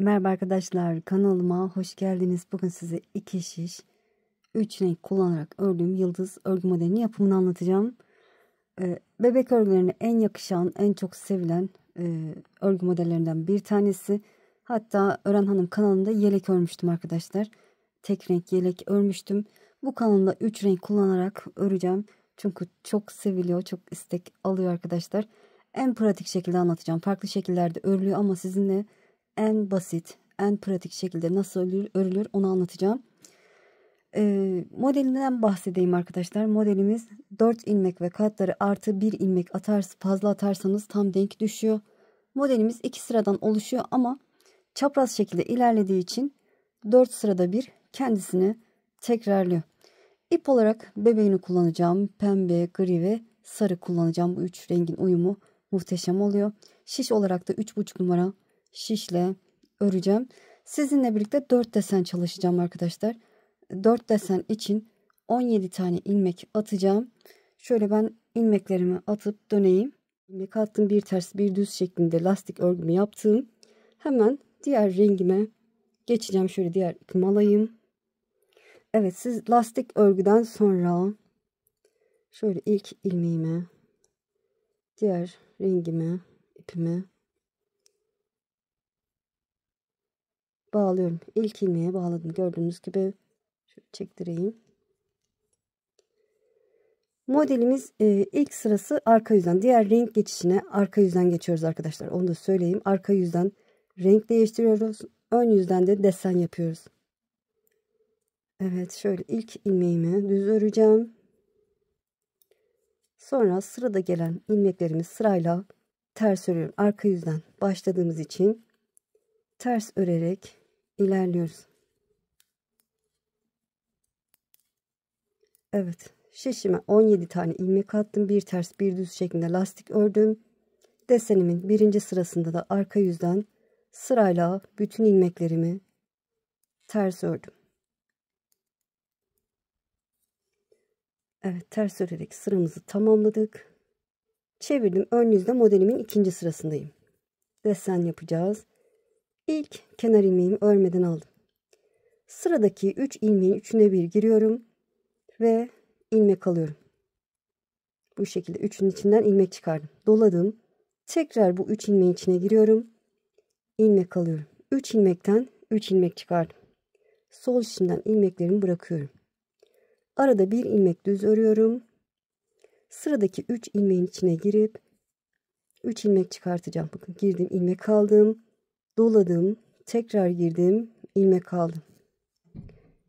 Merhaba arkadaşlar kanalıma hoş geldiniz. Bugün size iki şiş, üç renk kullanarak ördüğüm yıldız örgü modelini yapımını anlatacağım. Ee, bebek örgülerine en yakışan, en çok sevilen e, örgü modellerinden bir tanesi. Hatta Ören Hanım kanalında yelek örmüştüm arkadaşlar. Tek renk yelek örmüştüm. Bu kanalda üç renk kullanarak öreceğim. Çünkü çok seviliyor, çok istek alıyor arkadaşlar. En pratik şekilde anlatacağım. Farklı şekillerde örülüyor ama sizinle en basit, en pratik şekilde nasıl örülür, onu anlatacağım. Ee, modelinden bahsedeyim arkadaşlar. Modelimiz 4 ilmek ve katları artı 1 ilmek atar, fazla atarsanız tam denk düşüyor. Modelimiz 2 sıradan oluşuyor ama çapraz şekilde ilerlediği için 4 sırada bir kendisini tekrarlıyor. İp olarak bebeğini kullanacağım. Pembe, gri ve sarı kullanacağım. Bu üç rengin uyumu muhteşem oluyor. Şiş olarak da 3,5 numara şişle öreceğim. Sizinle birlikte 4 desen çalışacağım arkadaşlar. 4 desen için 17 tane ilmek atacağım. Şöyle ben ilmeklerimi atıp döneyim. İlmek attım bir ters bir düz şeklinde lastik örgümü yaptım. Hemen diğer rengime geçeceğim. Şöyle diğer ipimi alayım. Evet siz lastik örgüden sonra şöyle ilk ilmeğime diğer rengime ipimi bağlıyorum. İlk ilmeğe bağladım. Gördüğünüz gibi şöyle çektireyim. Modelimiz e, ilk sırası arka yüzden. Diğer renk geçişine arka yüzden geçiyoruz arkadaşlar. Onu da söyleyeyim. Arka yüzden renk değiştiriyoruz. Ön yüzden de desen yapıyoruz. Evet şöyle ilk ilmeğimi düz öreceğim. Sonra sırada gelen ilmeklerimi sırayla ters örüyorum. Arka yüzden başladığımız için ters örerek ilerliyoruz. Evet şişime 17 tane ilmek attım. Bir ters bir düz şeklinde lastik ördüm. Desenimin birinci sırasında da arka yüzden sırayla bütün ilmeklerimi ters ördüm. Evet ters örerek sıramızı tamamladık. Çevirdim. Ön yüzde modelimin ikinci sırasındayım. Desen yapacağız. İlk kenar ilmeğimi örmeden aldım. Sıradaki 3 ilmeğin üçüne bir giriyorum ve ilmek alıyorum. Bu şekilde üçün içinden ilmek çıkardım. Doladım. Tekrar bu 3 ilmeğin içine giriyorum. ilmek alıyorum. 3 ilmekten 3 ilmek çıkardım. Sol içinden ilmeklerimi bırakıyorum. Arada bir ilmek düz örüyorum. Sıradaki 3 ilmeğin içine girip 3 ilmek çıkartacağım. Bakın girdim ilmek aldım. Doladım. Tekrar girdim. ilmek aldım.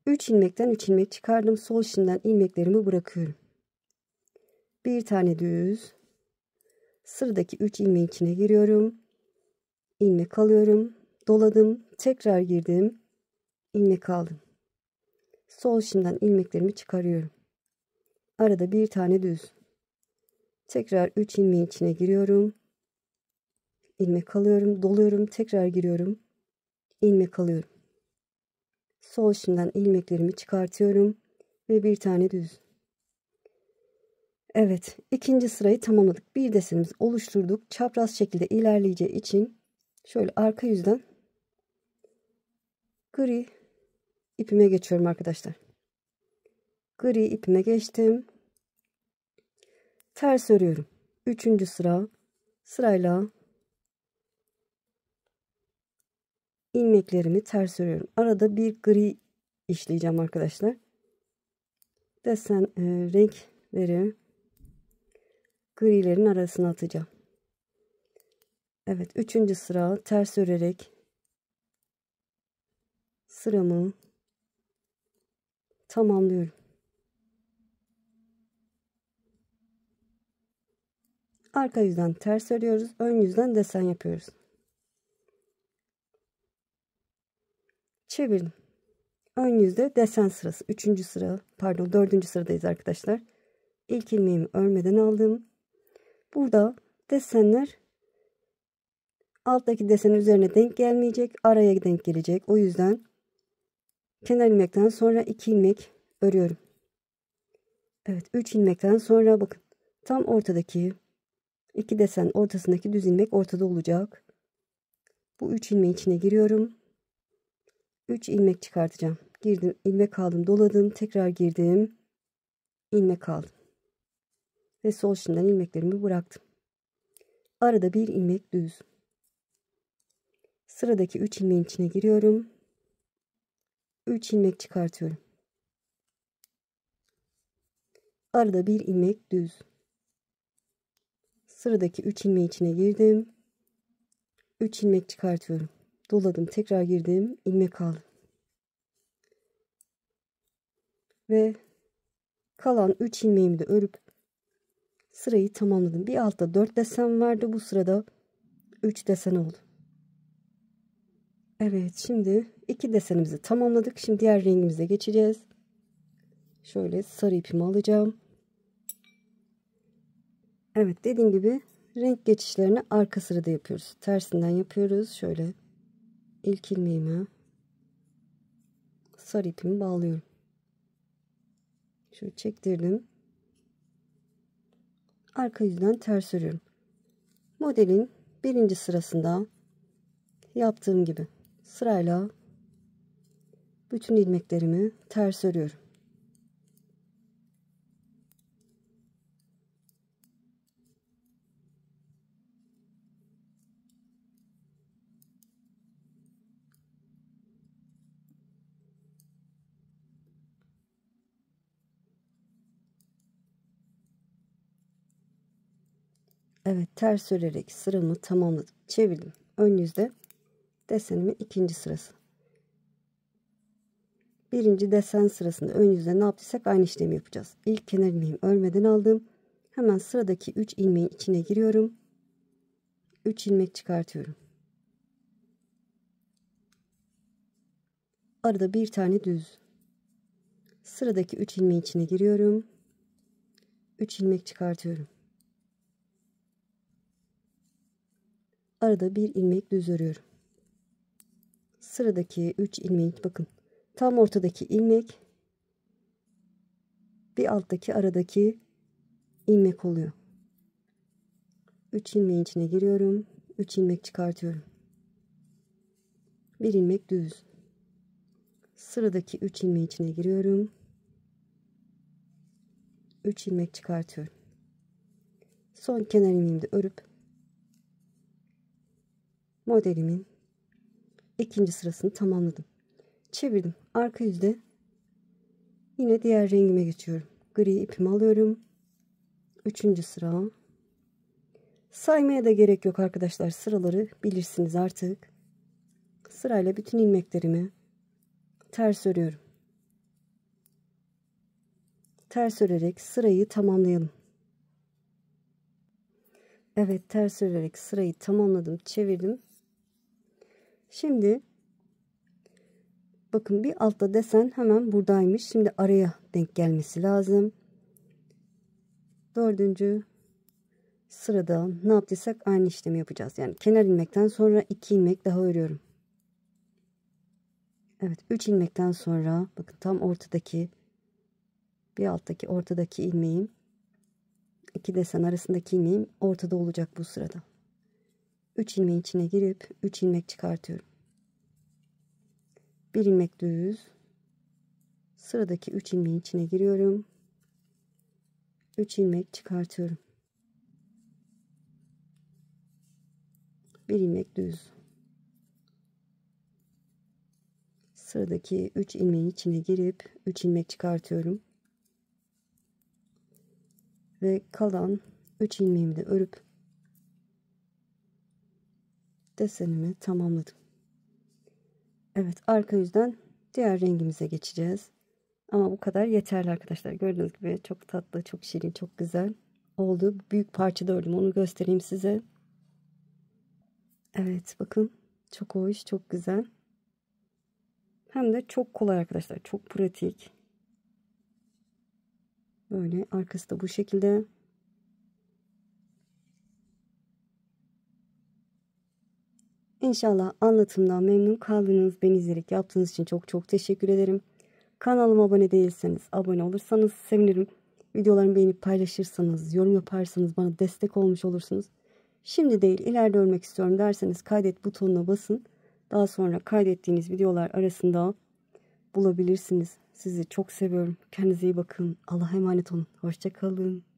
3 ilmekten 3 ilmek çıkardım. Sol içinden ilmeklerimi bırakıyorum. Bir tane düz. Sıradaki 3 ilmeğin içine giriyorum. ilmek alıyorum. Doladım. Tekrar girdim. ilmek aldım. Sol şimdiden ilmeklerimi çıkarıyorum. Arada bir tane düz. Tekrar 3 ilmeğin içine giriyorum. İlmek alıyorum, doluyorum, tekrar giriyorum. ilmek alıyorum. Sol şimdiden ilmeklerimi çıkartıyorum ve bir tane düz. Evet, ikinci sırayı tamamladık. Bir desenimizi oluşturduk. Çapraz şekilde ilerleyeceği için şöyle arka yüzden gri ipime geçiyorum arkadaşlar. Gri ipime geçtim. Ters örüyorum. Üçüncü sıra sırayla ilmeklerimi ters örüyorum. Arada bir gri işleyeceğim arkadaşlar. Desen e, renkleri grilerin arasına atacağım. Evet üçüncü sıra ters örerek sıramı tamamlıyorum. Arka yüzden ters örüyoruz. Ön yüzden desen yapıyoruz. Çevirdim. Ön yüzde desen sırası. Üçüncü sıra pardon dördüncü sıradayız arkadaşlar. İlk ilmeğimi örmeden aldım. Burada desenler alttaki desen üzerine denk gelmeyecek. Araya denk gelecek. O yüzden kenar ilmekten sonra 2 ilmek örüyorum. Evet 3 ilmekten sonra bakın tam ortadaki iki desen ortasındaki düz ilmek ortada olacak. Bu 3 ilmeğin içine giriyorum. 3 ilmek çıkartacağım. Girdim, ilmek aldım, doladım, tekrar girdim. ilmek aldım. Ve sol şimdiden ilmeklerimi bıraktım. Arada bir ilmek düz. Sıradaki 3 ilmeğin içine giriyorum. 3 ilmek çıkartıyorum. Arada bir ilmek düz. Sıradaki 3 ilmeği içine girdim. 3 ilmek çıkartıyorum. Doladım, tekrar girdim, ilmek aldım. Ve kalan 3 ilmeğimi de örüp sırayı tamamladım. Bir altta 4 desen vardı. Bu sırada 3 desen oldu. Evet şimdi iki desenimizi tamamladık. Şimdi diğer rengimize geçeceğiz. Şöyle sarı ipimi alacağım. Evet dediğim gibi renk geçişlerini arka sırada yapıyoruz. Tersinden yapıyoruz. Şöyle ilk ilmeğime sarı ipimi bağlıyorum. Şöyle çektirdim. Arka yüzden ters örüyorum. Modelin birinci sırasında yaptığım gibi sırayla bütün ilmeklerimi ters örüyorum. Evet ters örerek sıramı tamamladım. Çevirdim. Ön yüzde desenimin ikinci sırası. Birinci desen sırasında ön yüzde ne yaptıysak aynı işlemi yapacağız. İlk kenar ilmeğimi örmeden aldım. Hemen sıradaki 3 ilmeğin içine giriyorum. 3 ilmek çıkartıyorum. Arada bir tane düz. Sıradaki 3 ilmeğin içine giriyorum. 3 ilmek çıkartıyorum. Arada bir ilmek düz örüyorum. Sıradaki 3 ilmek bakın. Tam ortadaki ilmek bir alttaki aradaki ilmek oluyor. 3 ilmeğin içine giriyorum. 3 ilmek çıkartıyorum. Bir ilmek düz. Sıradaki 3 ilmeğin içine giriyorum. 3 ilmek çıkartıyorum. Son kenar ilmeğimi de örüp modelimin ikinci sırasını tamamladım. Çevirdim. Arka yüzde yine diğer rengime geçiyorum. Gri ipimi alıyorum. Üçüncü sıra. Saymaya da gerek yok arkadaşlar. Sıraları bilirsiniz artık. Sırayla bütün ilmeklerimi ters örüyorum. Ters örerek sırayı tamamlayalım. Evet ters örerek sırayı tamamladım. Çevirdim. Şimdi bakın bir altta desen hemen buradaymış. Şimdi araya denk gelmesi lazım. Dördüncü sırada ne yaptıysak aynı işlemi yapacağız. Yani kenar ilmekten sonra iki ilmek daha örüyorum. Evet 3 ilmekten sonra bakın tam ortadaki bir alttaki ortadaki ilmeğim iki desen arasındaki ilmeğim ortada olacak bu sırada. 3 ilmeğin içine girip 3 ilmek çıkartıyorum. 1 ilmek düz. Sıradaki 3 ilmeğin içine giriyorum. 3 ilmek çıkartıyorum. 1 ilmek düz. Sıradaki 3 ilmeğin içine girip 3 ilmek çıkartıyorum. Ve kalan 3 ilmeğimi de örüp desenimi tamamladım. Evet arka yüzden diğer rengimize geçeceğiz. Ama bu kadar yeterli arkadaşlar. Gördüğünüz gibi çok tatlı, çok şirin, çok güzel oldu. Büyük parçada ördüm. Onu göstereyim size. Evet bakın. Çok hoş, çok güzel. Hem de çok kolay arkadaşlar. Çok pratik. Böyle arkası da bu şekilde. İnşallah anlatımdan memnun kaldınız. Beni izleyerek yaptığınız için çok çok teşekkür ederim. Kanalıma abone değilseniz abone olursanız sevinirim. Videolarımı beğenip paylaşırsanız, yorum yaparsanız bana destek olmuş olursunuz. Şimdi değil ileride örmek istiyorum derseniz kaydet butonuna basın. daha sonra kaydettiğiniz videolar arasında bulabilirsiniz. Sizi çok seviyorum. Kendinize iyi bakın. Allah'a emanet olun. Hoşçakalın.